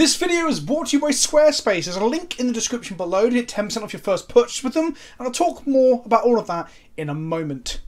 This video is brought to you by Squarespace. There's a link in the description below to get 10% off your first purchase with them, and I'll talk more about all of that in a moment.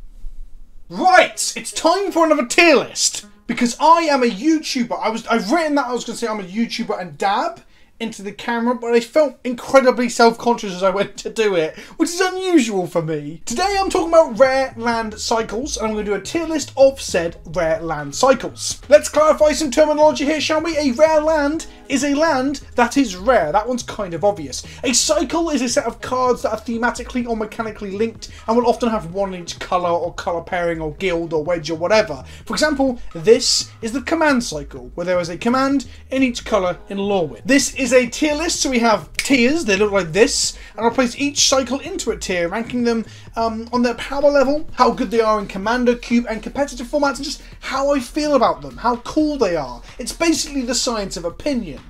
Right, it's time for another tier list because I am a YouTuber. I was I've written that I was going to say I'm a YouTuber and dab into the camera, but I felt incredibly self-conscious as I went to do it, which is unusual for me. Today I'm talking about rare land cycles, and I'm going to do a tier list of said rare land cycles. Let's clarify some terminology here, shall we? A rare land is a land that is rare. That one's kind of obvious. A cycle is a set of cards that are thematically or mechanically linked and will often have one in each colour or colour pairing or guild or wedge or whatever. For example, this is the command cycle, where there is a command in each colour in Lorwyn. This is a tier list, so we have tiers, they look like this, and I'll place each cycle into a tier, ranking them um, on their power level, how good they are in Commander, Cube, and competitive formats, and just how I feel about them, how cool they are. It's basically the science of opinion.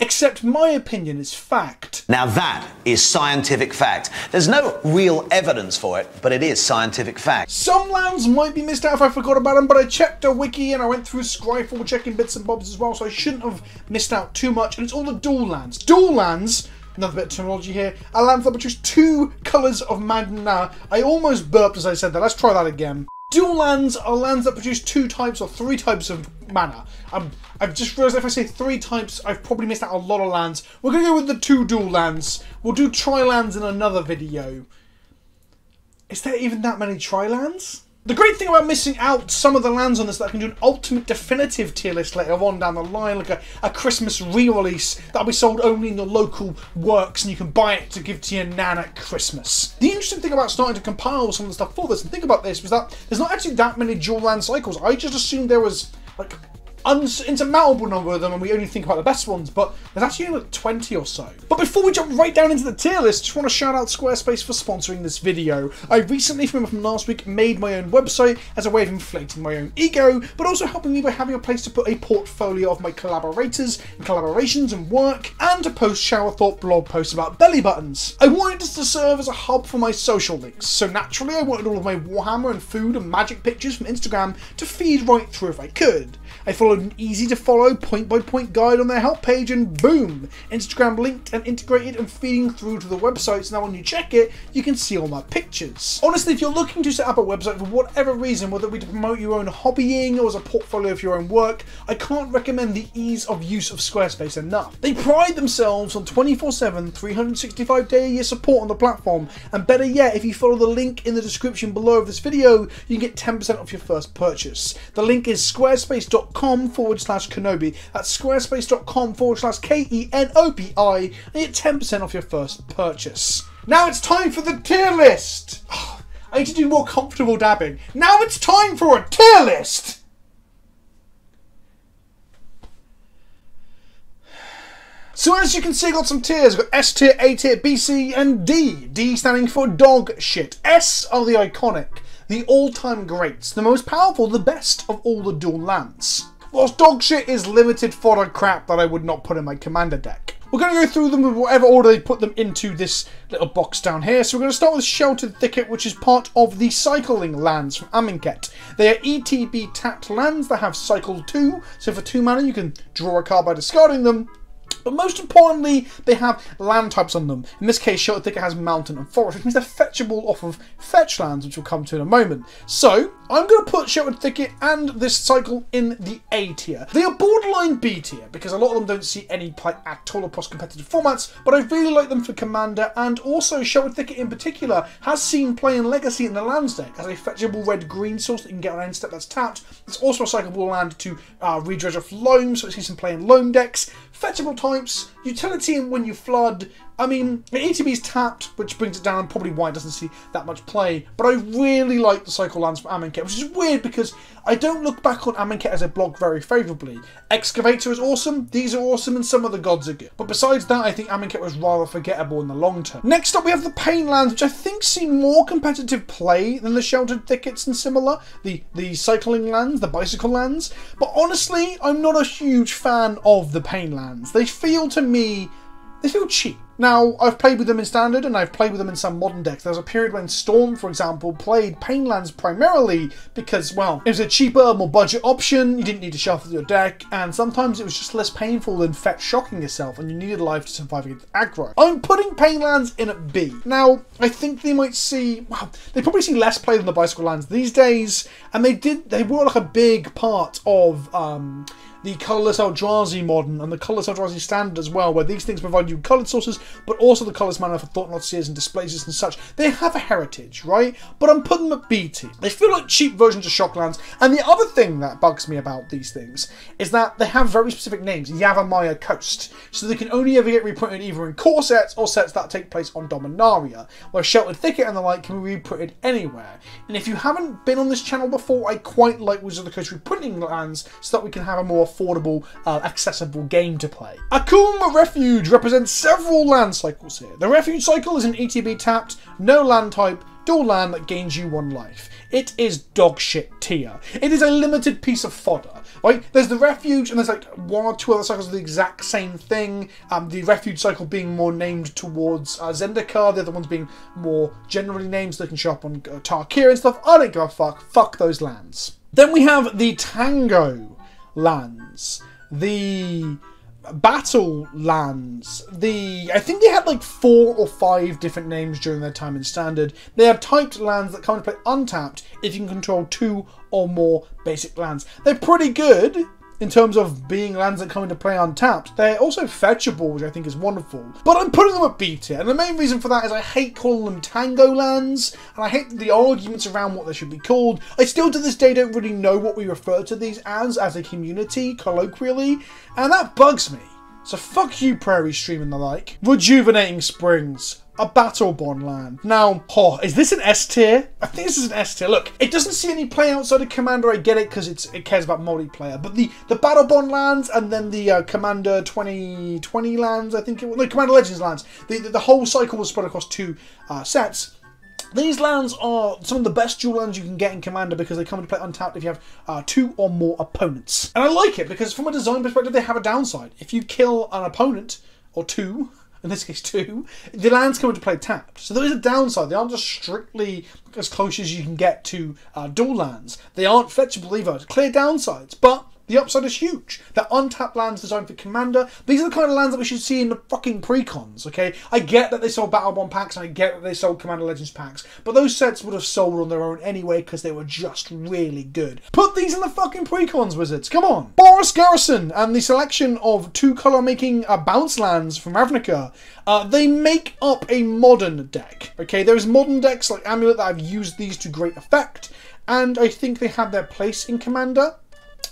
Except my opinion is fact. Now that is scientific fact. There's no real evidence for it, but it is scientific fact. Some lands might be missed out if I forgot about them, but I checked a wiki and I went through Scryfall checking bits and bobs as well, so I shouldn't have missed out too much. And it's all the dual lands. Dual lands another bit of terminology here. A land that produces two colours of mana. I almost burped as I said that. Let's try that again. Dual lands are lands that produce two types or three types of mana. Um, I've just realised if I say three types, I've probably missed out a lot of lands. We're going to go with the two dual lands. We'll do tri-lands in another video. Is there even that many tri-lands? The great thing about missing out some of the lands on this that I can do an ultimate definitive tier list later on down the line, like a, a Christmas re-release that'll be sold only in the local works and you can buy it to give to your nan at Christmas. The interesting thing about starting to compile some of the stuff for this and think about this was that there's not actually that many dual land cycles. I just assumed there was like insurmountable number of them and we only think about the best ones, but there's actually like 20 or so. But before we jump right down into the tier list, just want to shout out Squarespace for sponsoring this video. I recently, from last week, made my own website as a way of inflating my own ego, but also helping me by having a place to put a portfolio of my collaborators and collaborations and work, and to post shower thought blog posts about belly buttons. I wanted this to serve as a hub for my social links, so naturally I wanted all of my Warhammer and food and magic pictures from Instagram to feed right through if I could. I followed an easy to follow point by point guide on their help page and boom! Instagram linked and integrated and feeding through to the website so now when you check it, you can see all my pictures. Honestly, if you're looking to set up a website for whatever reason, whether it be to promote your own hobbying or as a portfolio of your own work, I can't recommend the ease of use of Squarespace enough. They pride themselves on 24-7, 365 day a year support on the platform, and better yet, if you follow the link in the description below of this video, you can get 10% off your first purchase. The link is squarespace.com squarespace.com forward slash Kenobi. That's squarespace.com forward slash K E N O B I and get 10% off your first purchase. Now it's time for the tier list. Oh, I need to do more comfortable dabbing. Now it's time for a tier list. So as you can see, I've got some tiers. I've got S tier, A tier, B, C, and D. D standing for dog shit. S are the iconic the all-time greats, the most powerful, the best of all the dual lands. Whilst dogshit is limited fodder crap that I would not put in my commander deck. We're going to go through them with whatever order they put them into this little box down here. So we're going to start with Sheltered Thicket, which is part of the Cycling lands from Amonkhet. They are ETB tapped lands that have Cycle 2, so for 2 mana you can draw a card by discarding them, but most importantly, they have land types on them. In this case, Sheltered Thicket has mountain and forest, which means they're fetchable off of fetch lands, which we'll come to in a moment. So, I'm going to put Sheltered Thicket and this cycle in the A tier. They are borderline B tier, because a lot of them don't see any play at all across competitive formats, but I really like them for Commander, and also Sheltered Thicket in particular has seen play in Legacy in the lands deck as a fetchable red-green source that you can get on any step that's tapped. It's also a cyclable land to uh, redredge off loam, so it's seen some play in loam decks. Fetchable types, utility when you flood, I mean, the ETB is tapped, which brings it down, and probably why it doesn't see that much play. But I really like the Cycle Lands from Amonkhet, which is weird because I don't look back on Amonkhet as a block very favourably. Excavator is awesome, these are awesome, and some of the gods are good. But besides that, I think Amonkhet was rather forgettable in the long term. Next up, we have the Pain Lands, which I think see more competitive play than the Sheltered Thickets and similar, the, the Cycling Lands, the Bicycle Lands. But honestly, I'm not a huge fan of the Pain Lands. They feel to me, they feel cheap. Now, I've played with them in Standard and I've played with them in some modern decks. There was a period when Storm, for example, played Painlands primarily because, well, it was a cheaper, more budget option, you didn't need to shuffle your deck, and sometimes it was just less painful than fetch shocking yourself and you needed life to survive against aggro. I'm putting Painlands in at B. Now, I think they might see, well, they probably see less play than the Bicycle Lands these days, and they did, they were like a big part of, um, the colourless Eldrazi modern and the colourless Eldrazi standard as well, where these things provide you coloured sources, but also the colourless mana for Thought-Knot Seers and Displacers and such. They have a heritage, right? But I'm putting them at B tier. They feel like cheap versions of Shocklands. And the other thing that bugs me about these things is that they have very specific names. Yavimaya Coast. So they can only ever get reprinted either in core sets or sets that take place on Dominaria, where Sheltered Thicket and the like can be reprinted anywhere. And if you haven't been on this channel before, I quite like Wizards of the Coast reprinting lands so that we can have a more affordable, uh, accessible game to play. Akoum Refuge represents several land cycles here. The Refuge cycle is an ETB tapped, no land type, dual land that gains you one life. It is dogshit tier. It is a limited piece of fodder. Right? There's the refuge, and there's like one or two other cycles of the exact same thing. Um, the refuge cycle being more named towards uh, Zendikar, the other ones being more generally named so they can show up on uh, Tarkir and stuff. I don't give a fuck. Fuck those lands. Then we have the Tango lands. The battle lands. The i think they had like four or five different names during their time in standard. They have typed lands that come into play untapped if you can control two or more basic lands. They're pretty good in terms of being lands that come into play untapped. They're also fetchable, which I think is wonderful. But I'm putting them at B tier, and the main reason for that is I hate calling them tango lands, and I hate the arguments around what they should be called. I still to this day don't really know what we refer to these as, as a community, colloquially, and that bugs me. So fuck you, Prairie Stream and the like. Rejuvenating Springs a Battlebond land. Now, oh, is this an S tier? I think this is an S tier. Look, it doesn't see any play outside of Commander. I get it because it's it cares about multiplayer. But the the Battlebond lands and then the uh, Commander 2020 lands, I think it was, no, Commander Legends lands. The, the, the whole cycle was spread across two uh, sets. These lands are some of the best dual lands you can get in Commander because they come into play untapped if you have uh, two or more opponents. And I like it because from a design perspective, they have a downside. If you kill an opponent, or two, in this case two, the lands come into play tapped. So there is a downside. They aren't just strictly as close as you can get to uh, dual lands. They aren't fetchable either. Clear downsides, but the upside is huge. They're untapped lands designed for Commander. These are the kind of lands that we should see in the fucking precons, okay? I get that they sold Battlebond packs and I get that they sold Commander Legends packs, but those sets would have sold on their own anyway because they were just really good. Put these in the fucking precons, Wizards. Come on. Boros Garrison and the selection of two color making uh, bounce lands from Ravnica. Uh, they make up a modern deck, okay? There's modern decks like Amulet that have used these to great effect, and I think they have their place in Commander.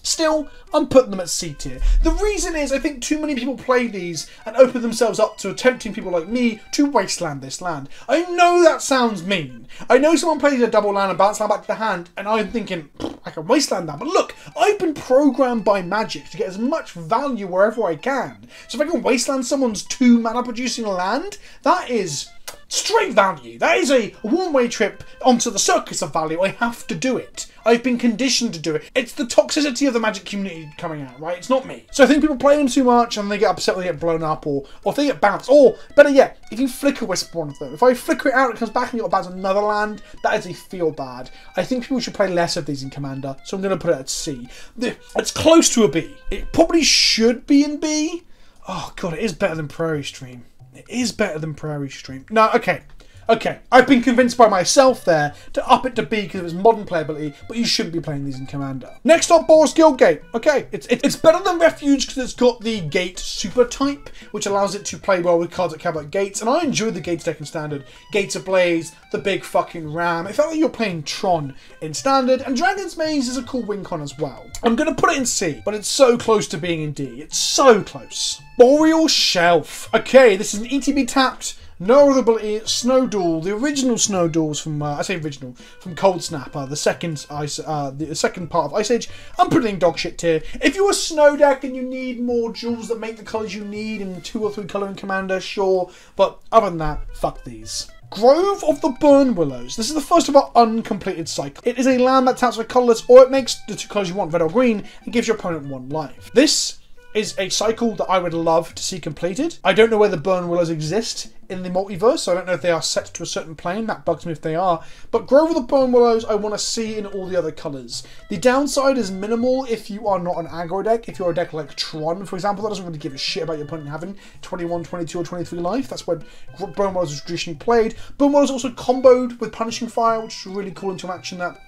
Still, I'm putting them at C tier. The reason is I think too many people play these and open themselves up to tempting people like me to wasteland this land. I know that sounds mean. I know someone plays a double land and bounce land back to the hand, and I'm thinking, I can wasteland that. But look, I've been programmed by magic to get as much value wherever I can. So if I can wasteland someone's two mana producing land, that is straight value. That is a one-way trip onto the circus of value. I have to do it. I've been conditioned to do it. It's the toxicity of the magic community coming out, right? It's not me. So I think people play them too much and they get upset when they get blown up or, or they get bounced. Or, better yet, if you flicker Whisper one of them. If I flicker it out, it comes back and you got bounce another land, that is a feel bad. I think people should play less of these in Commander, so I'm going to put it at C. It's close to a B. It probably should be in B. Oh god, it is better than Prairie Stream. It is better than Prairie Stream. No, okay. Okay, I've been convinced by myself there to up it to B because it was modern playability, but you shouldn't be playing these in Commander. Next up, Boros Guildgate. Okay, it's, it's better than Refuge because it's got the Gate super type, which allows it to play well with cards that care about Gates, and I enjoyed the Gates deck in Standard. Gates Ablaze, the big fucking ram. It felt like you're playing Tron in Standard, and Dragon's Maze is a cool win con as well. I'm going to put it in C, but it's so close to being in D. It's so close. Boreal Shelf. Okay, this is an ETB tapped no other ability, Snow Dual, the original Snow Duals from, uh, I say original, from Cold Snapper, the second ice, uh, the second part of Ice Age. I'm putting dog shit tier. If you're a Snow deck and you need more jewels that make the colours you need in two or three colouring commander, sure. But other than that, fuck these. Grove of the Burnwillows. This is the first of our uncompleted cycle. It is a land that taps for colourless, or it makes the two colours you want, red or green, and gives your opponent one life. This is a cycle that I would love to see completed. I don't know whether Burnwillows exist in the multiverse, so I don't know if they are set to a certain plane. That bugs me if they are. But Grove of the Burnwillows, I want to see in all the other colours. The downside is minimal if you are not an aggro deck. If you're a deck like Tron, for example, that doesn't really give a shit about your opponent having 21, 22, or 23 life. That's when Burnwillows is traditionally played. Burnwillows also comboed with Punishing Fire, which is really cool interaction that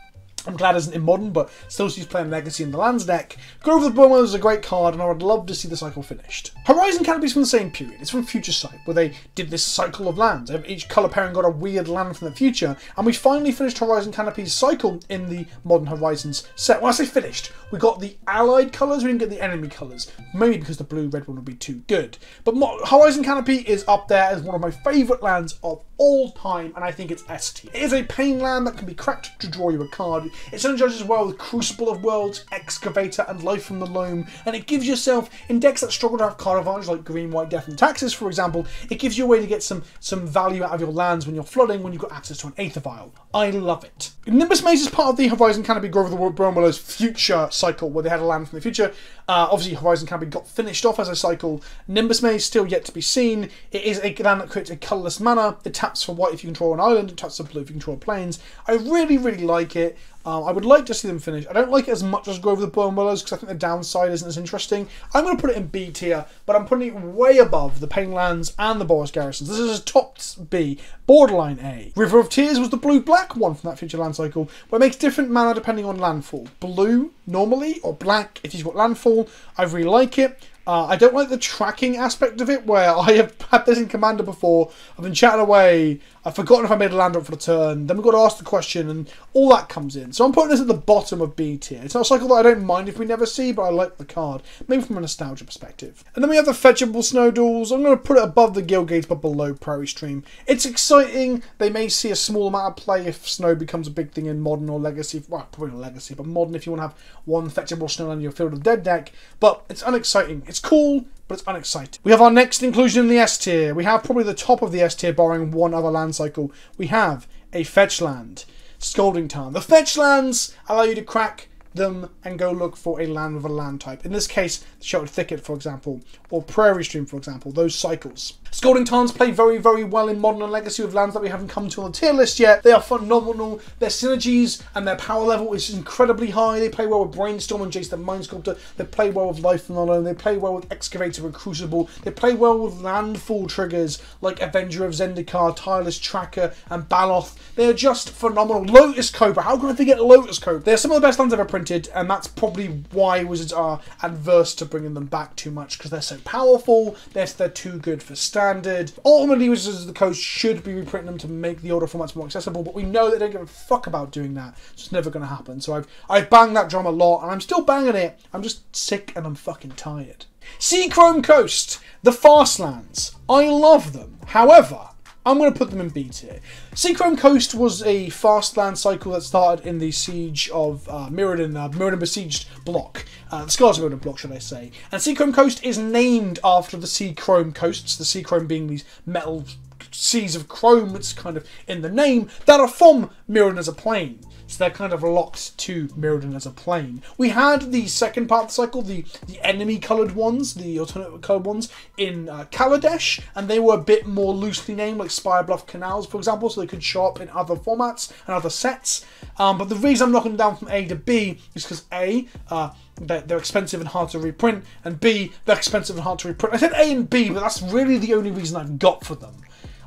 I'm glad isn't in modern, but still she's playing Legacy in the lands deck. Grove of the Burma is a great card, and I would love to see the cycle finished. Horizon Canopy is from the same period. It's from Future Sight, where they did this cycle of lands. Each colour pairing got a weird land from the future, and we finally finished Horizon Canopy's cycle in the Modern Horizons set. When I say finished, we got the allied colours, we didn't get the enemy colours. Maybe because the blue-red one would be too good. But Horizon Canopy is up there as one of my favourite lands of all time, and I think it's S tier. It is a pain land that can be cracked to draw you a card. It synergizes as well with Crucible of Worlds, Excavator, and Life from the Loam, and it gives yourself, in decks that struggle to have card advantage, like Green, White, Death, and Taxes, for example, it gives you a way to get some, some value out of your lands when you're flooding, when you've got access to an Aether Vial. I love it. Nimbus Maze is part of the Horizon Canopy Grove of the Burnwillows future cycle, where they had a land from the future. Uh, obviously, Horizon Canopy got finished off as a cycle. Nimbus Maze still yet to be seen. It is a land that creates a colourless mana. It taps for white if you control an island, it taps for blue if you control plains. I really, really like it. Um, I would like to see them finish. I don't like it as much as Grove of the Burnwillows because I think the downside isn't as interesting. I'm going to put it in B tier, but I'm putting it way above the Painlands and the Boros Garrisons. This is a top B, borderline A. River of Tears was the blue-black one from that future land cycle, where it makes different mana depending on landfall. Blue, normally, or black if you've got landfall. I really like it. Uh, I don't like the tracking aspect of it, where I have had this in Commander before. I've been chatting away. I've forgotten if I made a land drop for the turn. Then we've got to ask the question, and all that comes in. So I'm putting this at the bottom of B tier. It's not a cycle that I don't mind if we never see, but I like the card, maybe from a nostalgia perspective. And then we have the fetchable snow duels. I'm going to put it above the Guildgates, but below Prairie Stream. It's exciting. They may see a small amount of play if snow becomes a big thing in modern or legacy. Well, probably not legacy, but modern if you want to have one fetchable snow in your field of dead deck. But it's unexciting. It's cool but it's unexciting. We have our next inclusion in the S tier. We have probably the top of the S tier, barring one other land cycle. We have a fetch land, Scalding Tarn. The fetch lands allow you to crack them and go look for a land with a land type. In this case, the Sheltered Thicket, for example, or Prairie Stream, for example, those cycles. Scalding Tarns play very, very well in Modern and Legacy with lands that we haven't come to on the tier list yet. They are phenomenal. Their synergies and their power level is incredibly high. They play well with Brainstorm and Jace the Mind Sculptor. They play well with Life the Loam. They play well with Excavator and Crucible. They play well with landfall triggers like Avenger of Zendikar, Tireless Tracker, and Baloth. They are just phenomenal. Lotus Cobra. How can I forget Lotus Cobra? They're some of the best lands ever printed, and that's probably why Wizards are adverse to bringing them back too much because they're so powerful. They're, they're too good for standard. Ultimately, Wizards of the Coast should be reprinting them to make the older formats more accessible, but we know they don't give a fuck about doing that. It's never going to happen. So I've I've banged that drum a lot, and I'm still banging it. I'm just sick and I'm fucking tired. Seachrome Coast, the Fastlands. I love them. However, I'm going to put them in B tier. Seachrome Coast was a fast land cycle that started in the siege of uh, Mirrodin, uh, Mirrodin besieged block. Uh, the Scars of Mirrodin block, should I say. And Seachrome Coast is named after the Seachrome coasts, the Seachrome being these metal seas of chrome, that's kind of in the name, that are from Mirrodin as a plane so they're kind of locked to Mirrodin as a plane. We had the second part of the cycle, the, the enemy coloured ones, the alternate coloured ones, in uh, Kaladesh, and they were a bit more loosely named, like Spirebluff Canals, for example, so they could show up in other formats and other sets. Um, but the reason I'm knocking them down from A to B is because A, uh, they're, they're, expensive and hard to reprint, and B, they're expensive and hard to reprint. I said A and B, but that's really the only reason I've got for them.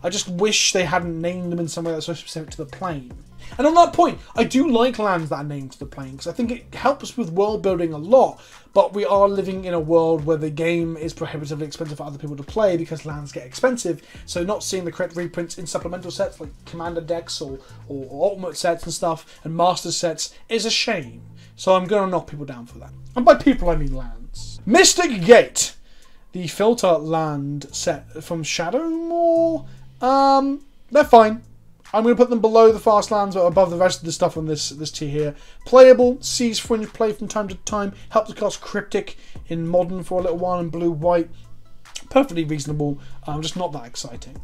I just wish they hadn't named them in some way that's so specific to the plane. And on that point, I do like lands that are named to the plane because I think it helps with world building a lot. But we are living in a world where the game is prohibitively expensive for other people to play because lands get expensive. So not seeing the correct reprints in supplemental sets like commander decks or, or, or ultimate sets and stuff and master sets is a shame. So I'm going to knock people down for that. And by people, I mean lands. Mystic Gate, the filter land set from Shadowmoor. Um, they're fine. I'm going to put them below the fast lands, but above the rest of the stuff on this this tier here. Playable, sees fringe play from time to time, helps cast cryptic in modern for a little while in blue white. Perfectly reasonable, um, just not that exciting.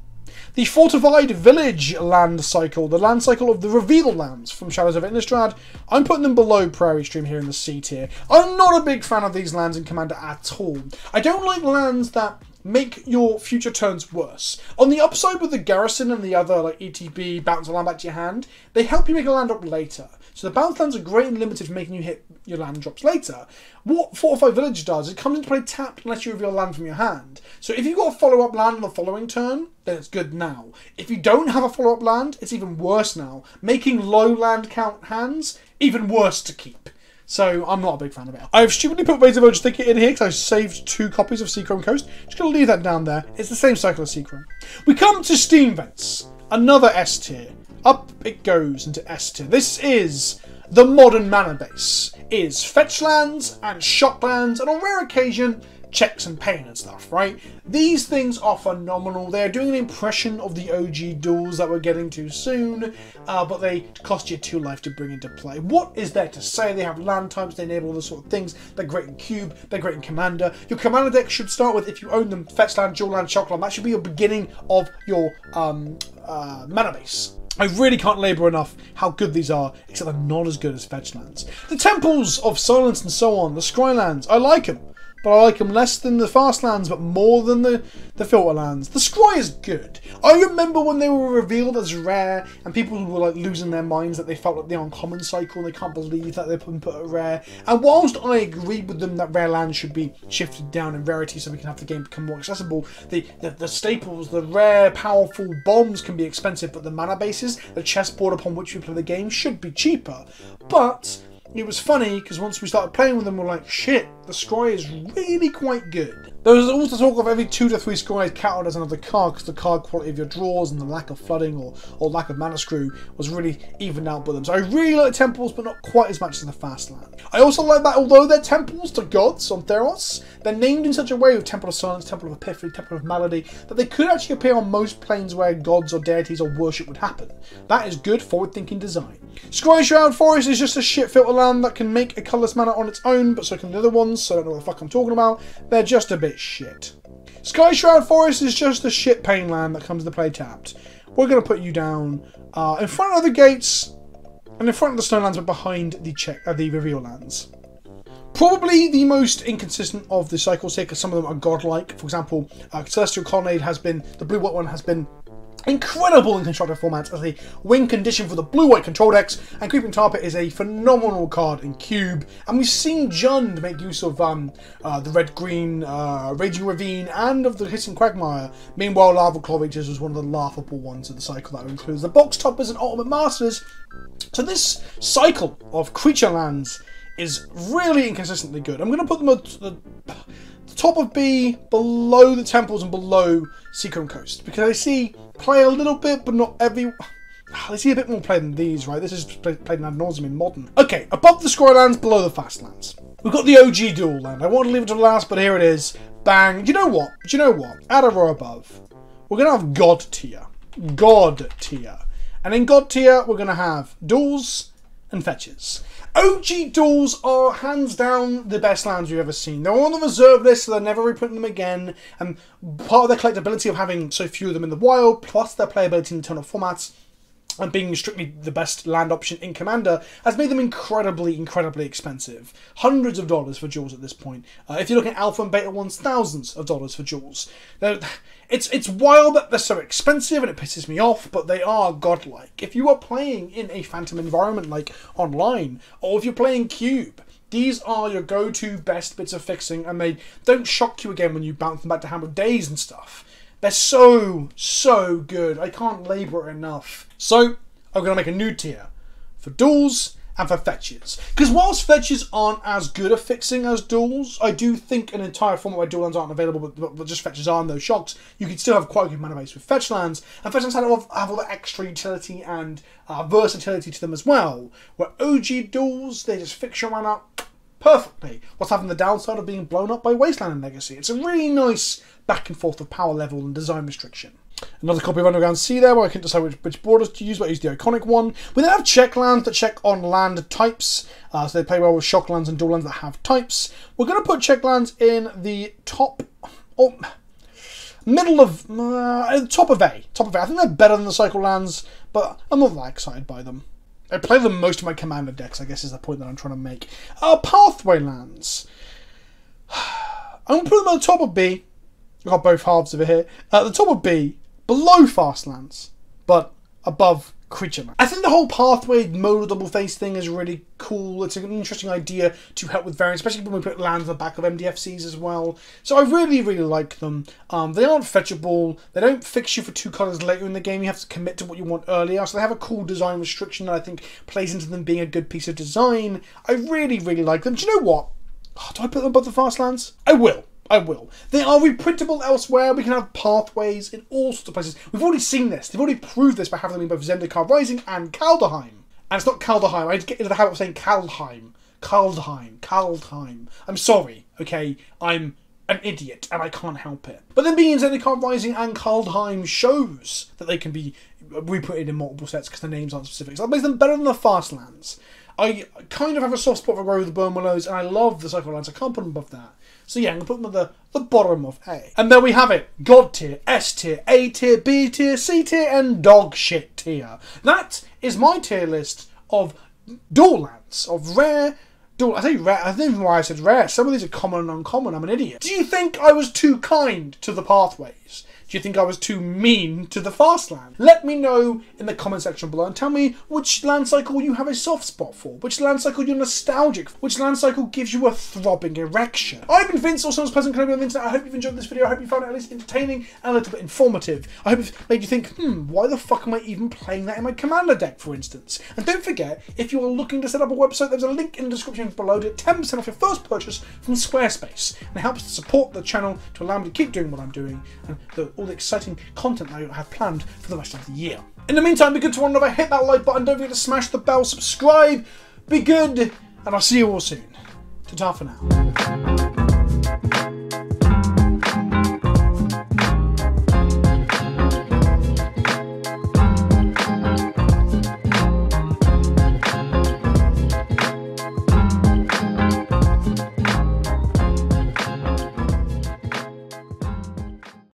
The Fortified Village land cycle, the land cycle of the Reveal lands from Shadows of Innistrad. I'm putting them below Prairie Stream here in the C tier. I'm not a big fan of these lands in Commander at all. I don't like lands that make your future turns worse. On the upside with the Garrison and the other like ETB, bounce a land back to your hand, they help you make a land up later. So the bounce lands are great and limited for making you hit your land drops later. What Fortified Village does, it comes into play tapped unless you reveal land from your hand. So if you've got a follow-up land on the following turn, then it's good now. If you don't have a follow-up land, it's even worse now, making low land count hands even worse to keep. So I'm not a big fan of it. I've stupidly put of Urge Thicket in here because I saved two copies of Seachrome Coast. Just gonna leave that down there. It's the same cycle as Seachrome. We come to Steam Vents. Another S tier. Up it goes into S tier. This is the modern mana base. Is fetch lands and shock lands and on rare occasion checks and pain and stuff, right? These things are phenomenal. They're doing an impression of the OG duals that we're getting to soon, uh, but they cost you two life to bring into play. What is there to say? They have land types, they enable all the sort of things. They're great in Cube, they're great in Commander. Your Commander deck should start with, if you own them, Fetch Land, Dual Land, Shock Land. That should be your beginning of your um, uh, mana base. I really can't labour enough how good these are, except they're not as good as Fetchlands. The Temples of Silence and so on, the Scrylands, I like them but I like them less than the fast lands, but more than the, the filter lands. The Scry is good. I remember when they were revealed as rare, and people were like losing their minds that they felt like the uncommon cycle, and they can't believe that they've been put at rare. And whilst I agree with them that rare lands should be shifted down in rarity so we can have the game become more accessible, the, the, the staples, the rare, powerful bombs can be expensive, but the mana bases, the chessboard upon which we play the game, should be cheaper. But it was funny because once we started playing with them, we we're like, shit, the Scry is really quite good. There was also talk of every two to three Scries counted as another card because the card quality of your draws and the lack of flooding or, or lack of mana screw was really evened out with them. So I really like temples, but not quite as much as the fast land. I also like that although they're temples to gods on Theros, they're named in such a way with Temple of Silence, Temple of Epiphany, Temple of Malady, that they could actually appear on most planes where gods or deities or worship would happen. That is good forward-thinking design. Skyshroud Forest is just a shit filter land that can make a colourless mana on its own, but so can the other ones, so I don't know what the fuck I'm talking about. They're just a bit shit. Skyshroud Forest is just a shit pain land that comes to play tapped. We're going to put you down uh, in front of the gates and in front of the stone lands, but behind the check uh, the reveal lands. Probably the most inconsistent of the cycles here, because some of them are godlike. For example, uh, Celestial Colonnade has been, the blue-white one has been incredible in constructed formats as a win condition for the blue-white control decks, and Creeping Tar Pit is a phenomenal card in Cube. And we've seen Jund make use of um, uh, the red-green uh, Raging Ravine and of the Hissing Quagmire. Meanwhile, Lavaclaw Reaches was one of the laughable ones of the cycle that includes the Box Toppers and Ultimate Masters. So this cycle of creature lands is really inconsistently good. I'm going to put them at the top of B, below the temples and below Seachrome Coast. Because I see play a little bit, but not every... I see a bit more play than these, right? This is played in ad nauseam in modern. Okay, above the Scrylands, below the Fastlands. We've got the OG dual land. I wanted to leave it to last, but here it is. Bang. You know what? Do you know what? At a row above, we're going to have God tier. God tier. And in God tier, we're going to have duals and fetches. OG duals are hands down the best lands we've ever seen. They're on the reserve list, so they're never reprinting them again. And part of their collectability of having so few of them in the wild, plus their playability in eternal formats, and being strictly the best land option in Commander has made them incredibly, incredibly expensive. Hundreds of dollars for duals at this point. Uh, if you look at Alpha and Beta ones, thousands of dollars for. They're, it's it's wild that they're so expensive and it pisses me off, but they are godlike. If you are playing in a Phantom environment like online, or if you're playing Cube, these are your go-to best bits of fixing, and they don't shock you again when you bounce them back to Hammer Days and stuff. They're so, so good. I can't labour it enough. So, I'm going to make a new tier for duals and for fetches. Because whilst fetches aren't as good at fixing as duals, I do think an entire format where dual lands aren't available, but, but just fetches are and those shocks, you can still have quite a good mana base with fetch lands. And fetch lands have, have all the extra utility and uh, versatility to them as well. Where OG duels, they just fix your mana perfectly, whilst having the downside of being blown up by Wasteland and Legacy. It's a really nice back and forth of power level and design restriction. Another copy of Underground Sea there, where I can decide which, which borders to use, but I use the iconic one. We then have check lands that check on land types, uh, so they play well with shock lands and dual lands that have types. We're going to put check lands in the top... Oh, middle of uh, top of A, top of A. I think they're better than the cycle lands, but I'm not that excited by them. I play them most of my commander decks. I guess is the point that I'm trying to make. Uh, pathway lands. I'm gonna put them on the top of B. I've got both halves over here. At the top of B, below fast lands, but above creature. I think the whole pathway mode double face thing is really cool. It's an interesting idea to help with variants, especially when we put lands on the back of MDFCs as well. So I really, really like them. Um, they aren't fetchable. They don't fix you for two colors later in the game. You have to commit to what you want earlier. So they have a cool design restriction that I think plays into them being a good piece of design. I really, really like them. Do you know what? Oh, do I put them above the fast lands? I will. I will. They are reprintable elsewhere. We can have pathways in all sorts of places. We've already seen this. They've already proved this by having them in both Zendikar Rising and Kaldheim. And it's not Kaldheim. I get into the habit of saying Kaldheim. Kaldheim. Kaldheim. I'm sorry, okay? I'm an idiot and I can't help it. But then being in Zendikar Rising and Kaldheim shows that they can be reprinted in multiple sets because the names aren't specific. So that makes them better than the Fastlands. I kind of have a soft spot for Grove of the Burnwillows and I love the Cycle Lands. I can't put them above that. So yeah, I'm going to put them at the, the bottom of A. And there we have it. God tier, S tier, A tier, B tier, C tier, and dog shit tier. That is my tier list of dual lands, of rare dual... I say rare, I think why I said rare. Some of these are common and uncommon. I'm an idiot. Do you think I was too kind to the pathways? Do you think I was too mean to the fast land? Let me know in the comment section below and tell me which land cycle you have a soft spot for, which land cycle you're nostalgic for, which land cycle gives you a throbbing erection. I've been Vince, known as Pleasant Kenobi on the internet. I hope you've enjoyed this video. I hope you found it at least entertaining and a little bit informative. I hope it's made you think, hmm, why the fuck am I even playing that in my commander deck, for instance? And don't forget, if you are looking to set up a website, there's a link in the description below to 10% off your first purchase from Squarespace. And it helps to support the channel to allow me to keep doing what I'm doing and the all the exciting content that I have planned for the rest of the year. In the meantime, be good to one another, hit that like button, don't forget to smash the bell, subscribe, be good, and I'll see you all soon. Ta-ta for now.